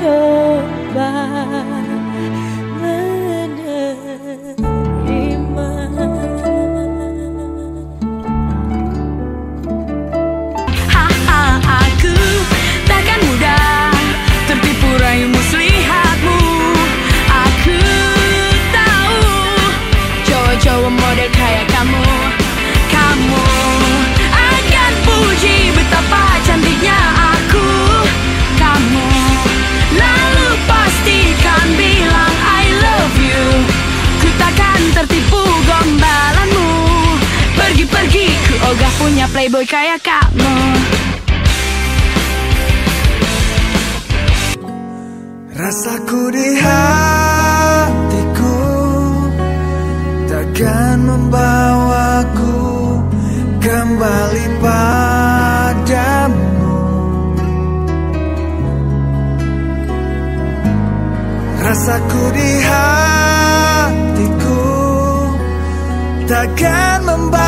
cho bạn. Playboy kayak kamu. Rasaku di hatiku Takkan membawaku kembali padamu. Rasaku di hatiku Takkan membawaku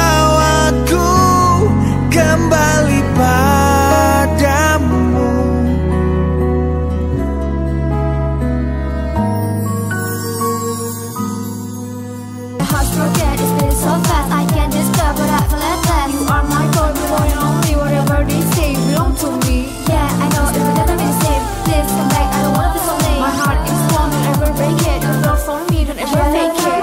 they belong to me. Yeah, I know it will never be the same. Please come back, I don't wanna be so lame. My heart is strong, don't ever break it. Don't go for me, don't ever fake it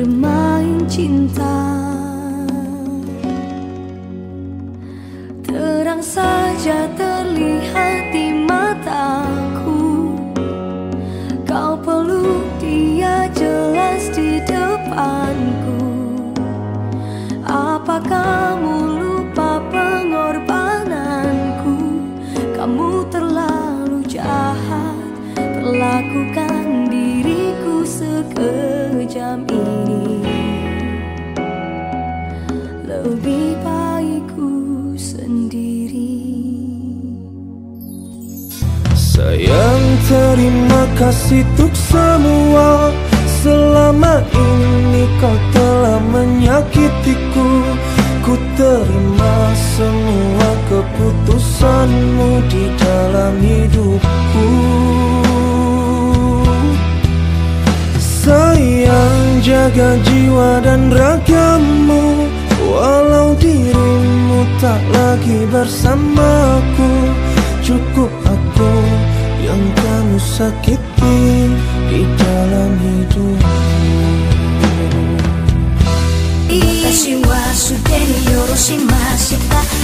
bermain cinta. Terang saja terlihat di mataku. Kau peluk dia jelas di depanku. Apa kamu lupa pengorbananku? Kamu terlalu jahat Perlakukan diriku sekejam Sayang terima kasih untuk semua. Selama ini kau telah menyakitiku. Ku terima semua keputusanmu di dalam hidupku. Sayang jaga jiwa dan ragamu. Walau dirimu tak lagi bersamaku Cukup aku tersakiti di dalam hidup Kasih wasude yoroshi masita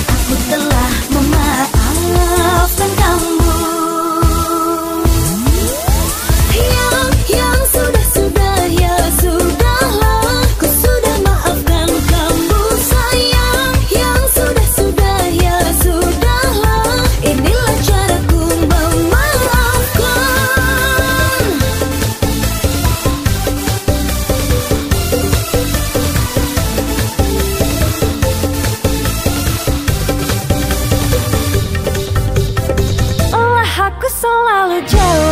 jauh